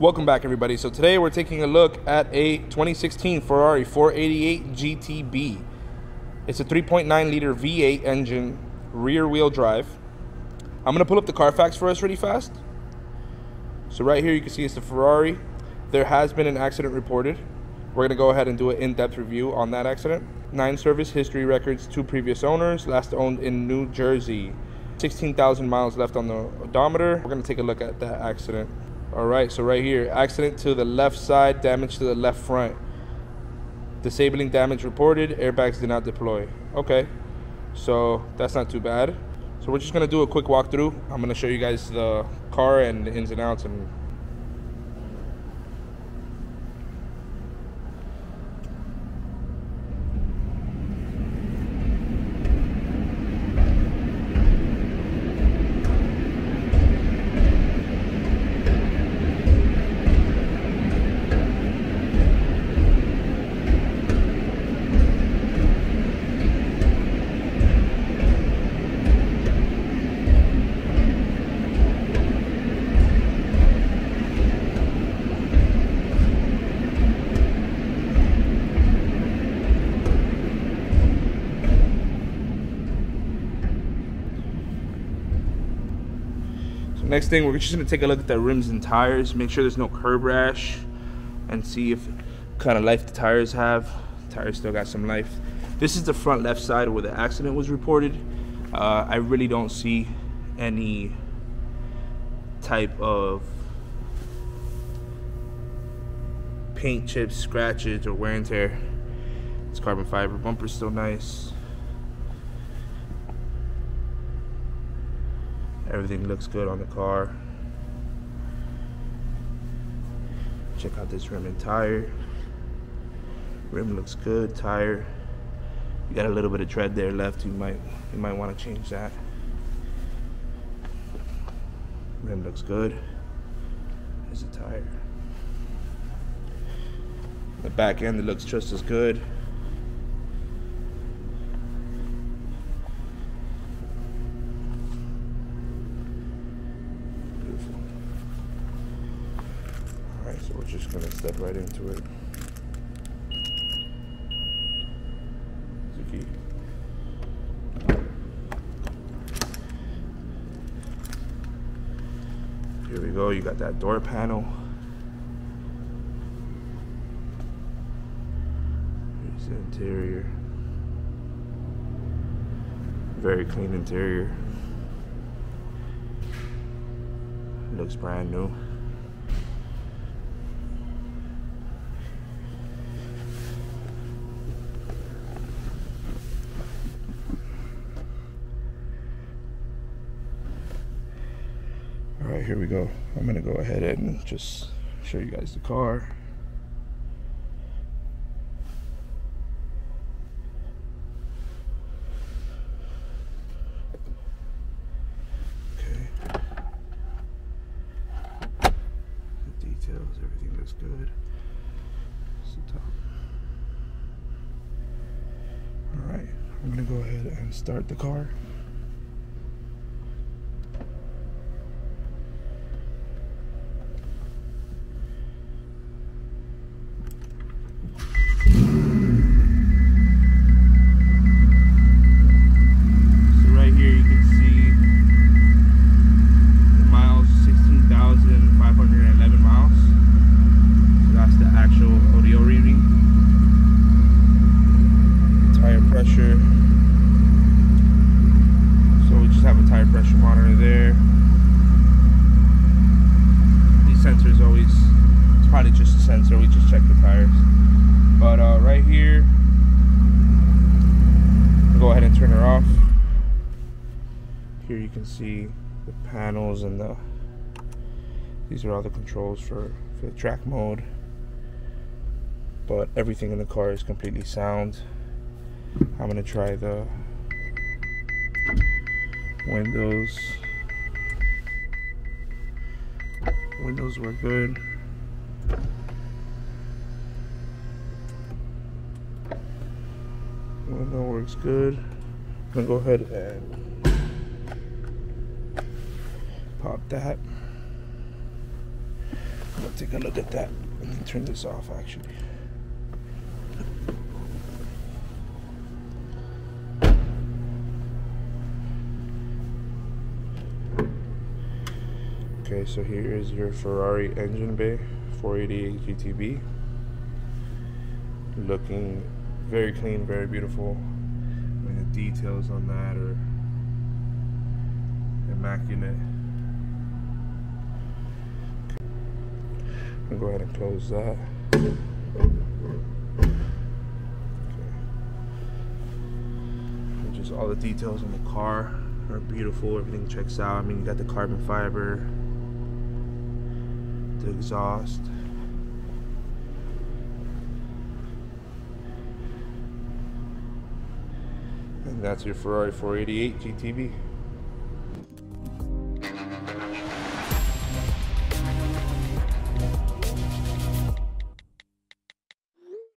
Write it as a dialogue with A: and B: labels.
A: Welcome back, everybody. So today we're taking a look at a 2016 Ferrari 488 GTB. It's a 3.9 liter V8 engine, rear wheel drive. I'm gonna pull up the Carfax for us really fast. So right here you can see it's the Ferrari. There has been an accident reported. We're gonna go ahead and do an in-depth review on that accident. Nine service history records, two previous owners, last owned in New Jersey. 16,000 miles left on the odometer. We're gonna take a look at that accident. All right, so right here, accident to the left side, damage to the left front. Disabling damage reported, airbags did not deploy. Okay, so that's not too bad. So we're just gonna do a quick walkthrough. I'm gonna show you guys the car and the ins and outs and next thing, we're just gonna take a look at the rims and tires, make sure there's no curb rash, and see if kind of life the tires have. Tires still got some life. This is the front left side where the accident was reported. Uh, I really don't see any type of paint chips, scratches, or wear and tear. It's carbon fiber. Bumper's still nice. Everything looks good on the car. Check out this rim and tire. Rim looks good, tire. You got a little bit of tread there left. You might you might want to change that. Rim looks good. There's a tire. The back end it looks just as good. Alright, so we're just gonna step right into it. Suzuki. Here we go, you got that door panel. Here's the interior. Very clean interior. Looks brand new. All right, here we go. I'm gonna go ahead and just show you guys the car. Okay. Details, everything looks good. Top. All right, I'm gonna go ahead and start the car. So right here you can see the miles, 16,511 miles. So that's the actual audio reading. Tire pressure. So we just have a tire pressure monitor there. These sensors always, it's probably just a sensor, we just check the tires. But uh, right here, go ahead and turn her off. Here you can see the panels and the these are all the controls for for the track mode. But everything in the car is completely sound. I'm gonna try the windows. Windows were good. Window works good. I'm gonna go ahead and pop that. Let's take a look at that. Let me turn this off actually. Okay, so here is your Ferrari engine bay 488 GTB. Looking very clean, very beautiful. I mean, the details on that are immaculate. I'll go ahead and close that. Okay. Just all the details on the car are beautiful. Everything checks out. I mean, you got the carbon fiber, the exhaust. And that's your Ferrari 488 GTB.